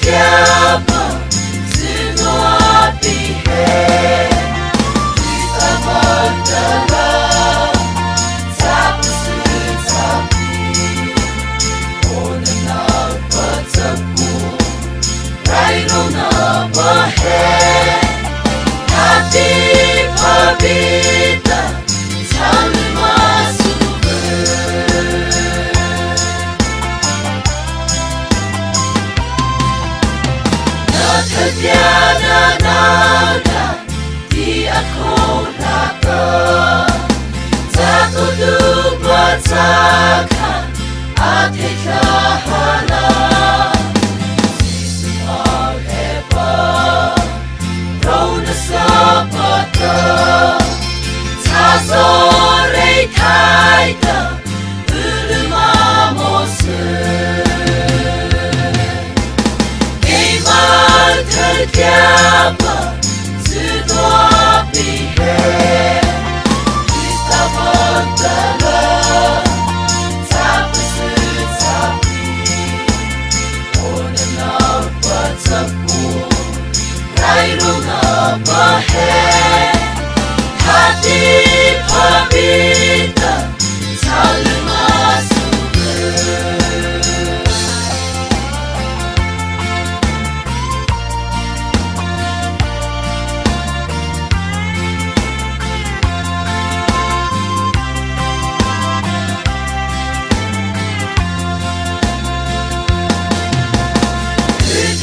Welcome. tiada di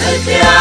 Yeah.